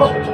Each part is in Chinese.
哦。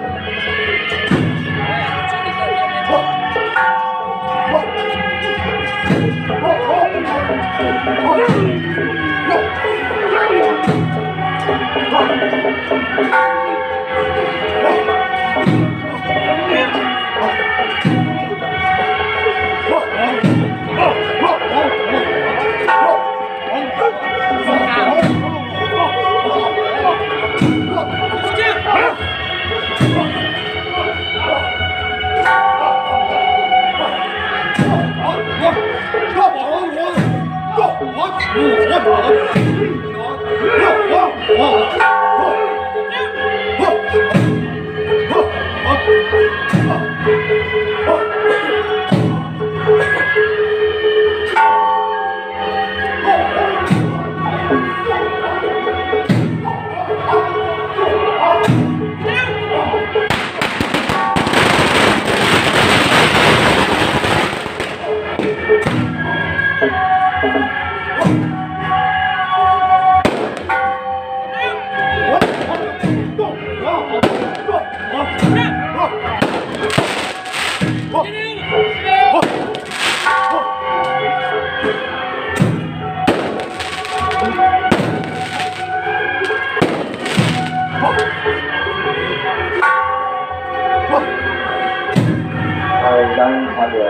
看见，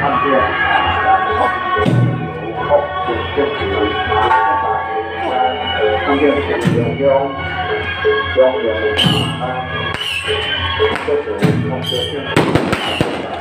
看见，好，就是这个，呃，固定是中央，中央，啊，这个，这个，这个。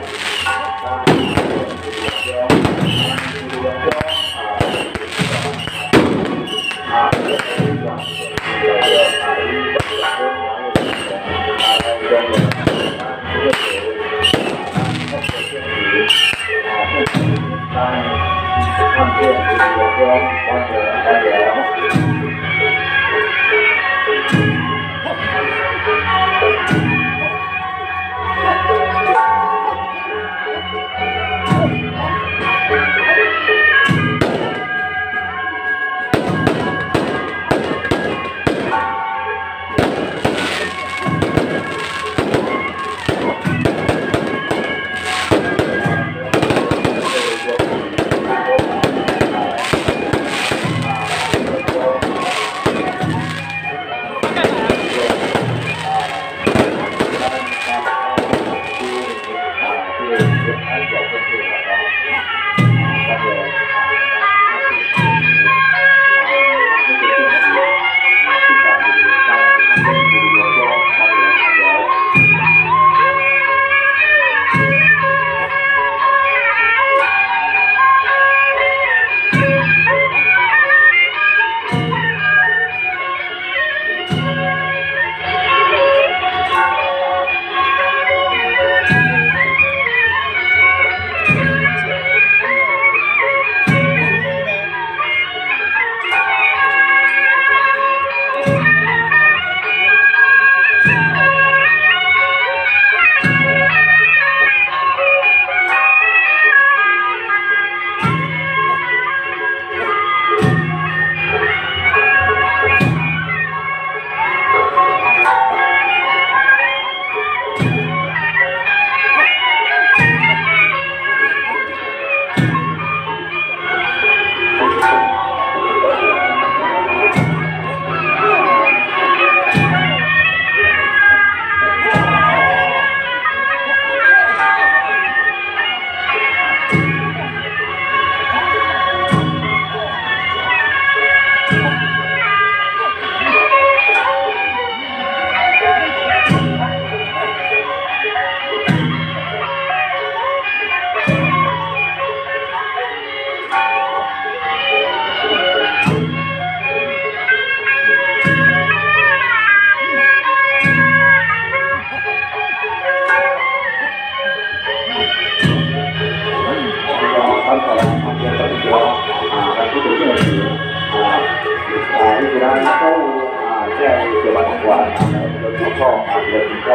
你给他招呼啊，这样就把通关，这个通透啊，这个通透，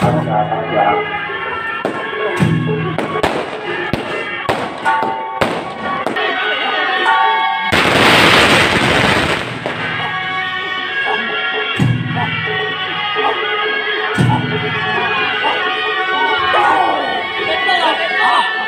大家大家。Oh!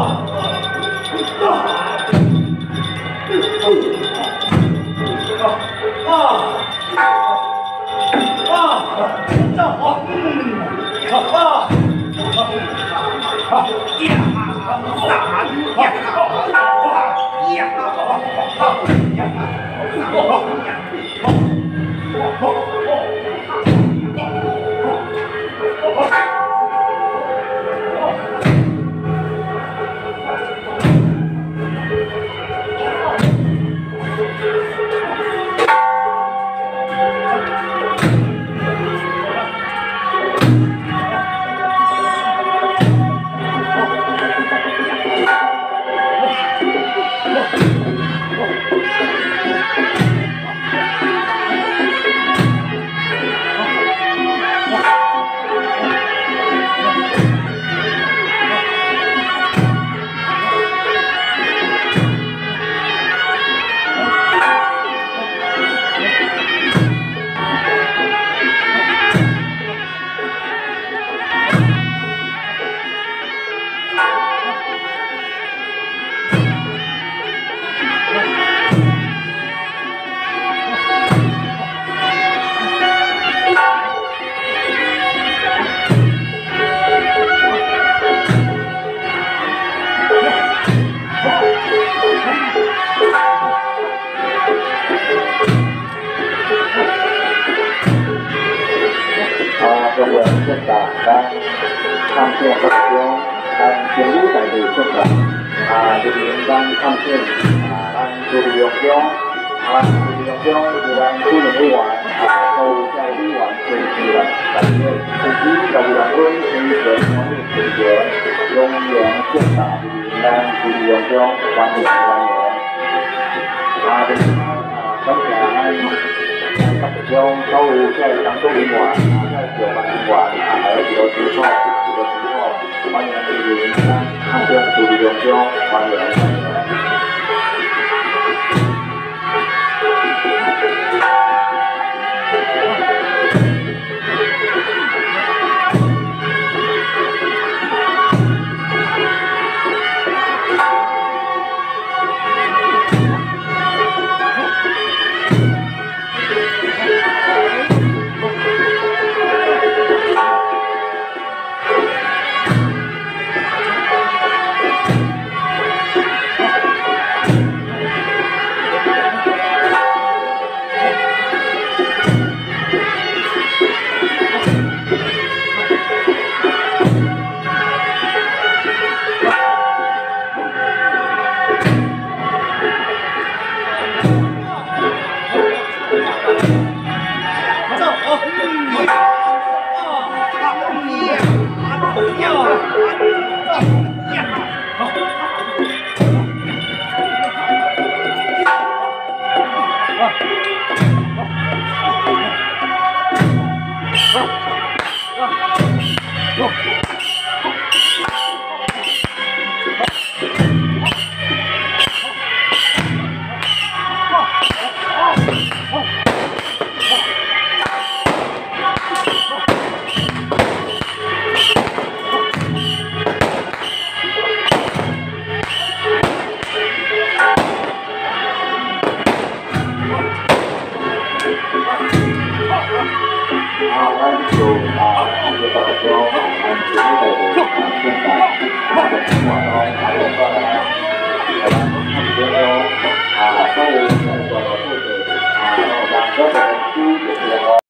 看片当中，咱政府在地出来，啊，就是咱看片啊，咱注意用中，啊，注意用中是咱主任委员啊，都在委员推举了，感谢自己在两军推选方面推选，永远建大咱注意用中，欢迎欢迎。啊，就是啊，感谢咱咱各种所有在当中委员啊，在上班委员啊，还有几个主创、几个主创，欢迎莅临咱看片注意用